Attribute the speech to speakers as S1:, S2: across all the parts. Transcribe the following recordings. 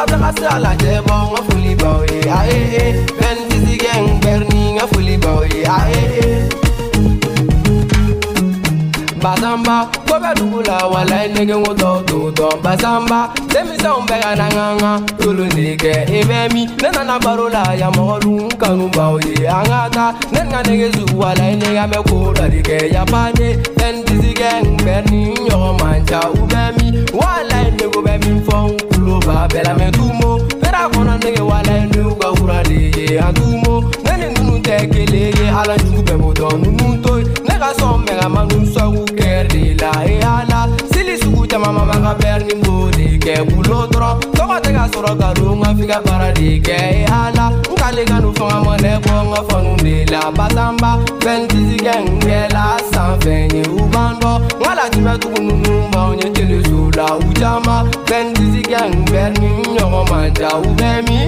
S1: problem ase alaje mo nga fuli ba oye ae ben sisi geng berni nga fuli ba oye ae basamba kobe dugula wala nege ngoto toto basamba temi sɛn bɛ ka na ŋa ŋa tolo ne kɛ i bɛ mi ne nana baro la yan mɔgɔ dun kanu baw ye an ka ta ne ka nege su wala ne ka mɛ ko dɔ de kɛ yafa ne fɛn disi kɛ n bɛ man ca u bɛ mi wa bɛlamɛn tumo pera kɔnɔ nege wala ye n'u ka wura de ye an tumo ne ni ninnu tɛ kelen ye ala jugu bɛɛ b'o dɔn ninnu to ye ne ka sɔn mɛgama nu sɔgu kɛr de la e ala sili sugu caman ma man ka bɛr ni mo de kɛ bulo dɔrɔn tɔgɔ tɛ ka sɔrɔ ka don ka f'i ka baara de kɛ e ala n k'ale ka nu fanga ma ne bɔ n ka fanu de la basanba fɛn tisi kɛ n kɛ la sanfɛ ye u b'an dɔn n ka latigɛ tugu ninnu b'anw ye jawu caman fɛn disi kɛ n bɛ ni ɲɔgɔn ma jawu bɛ min.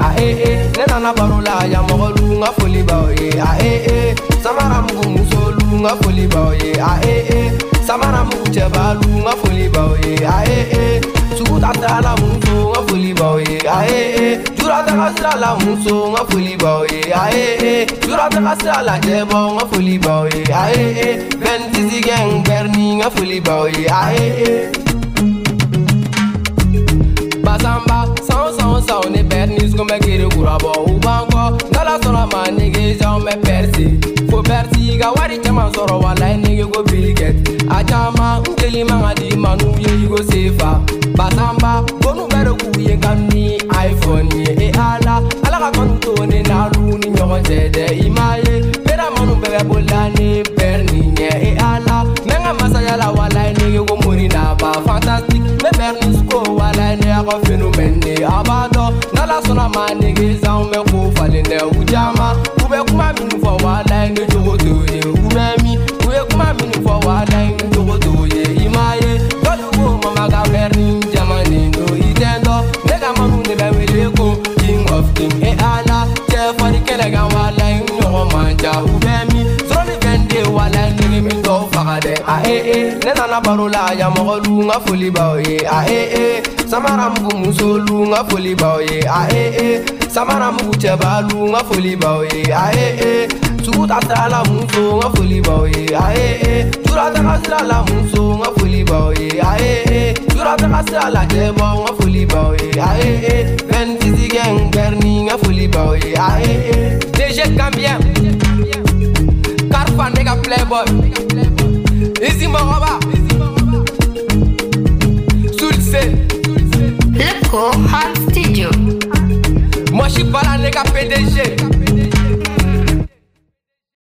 S1: a ah, ee eh, ee eh, ne nana baro la yamɔgɔlu n ka foli b'aw ye oh, eh. a ah, ee ee samaramugu musolu n ka foli b'aw ye oh, a ah, ee ee samaramugu cɛbalu n ka foli b'aw ye oh, a ee ee sugu ta taala muso n ka foli b'aw ye a ee ee. surata ka sira la muso n foli b'aw ye aye surata ka sira la jɛbɔ n foli b'aw ye aye bɛntisigɛ n gbɛrini n ka foli b'aw ye aye. basamba san san san ni bɛrini sugu bɛ kiri kura bɔ u b'an kɔ n'ala sɔnna ma nege janw bɛ pɛrisi fo pɛrisi ka wari caman sɔrɔ walayi nege ko bilikɛ a caman. ile ujama kubekuma minu for wala ene jowo la dɛ a e e ne nana baro la yan mɔgɔlu n ka foli b'aw ye a e e samaramugu musolu n ka foli b'aw ye a e e samaramugu cɛbalu n ka foli b'aw ye a e e sugu ta sira la muso n ka foli b'aw ye a e e surataga sira la muso n ka foli b'aw ye a e e surataga sira la jɛbɔ n ka foli b'aw ye a e e fɛntisigɛ n kɛrini n ka foli b'aw ye a e e dg kambiyɛn karifa ne ka playboy isimboroba sulse Hip Hop Studio Moi je suis pas là, nègre PDG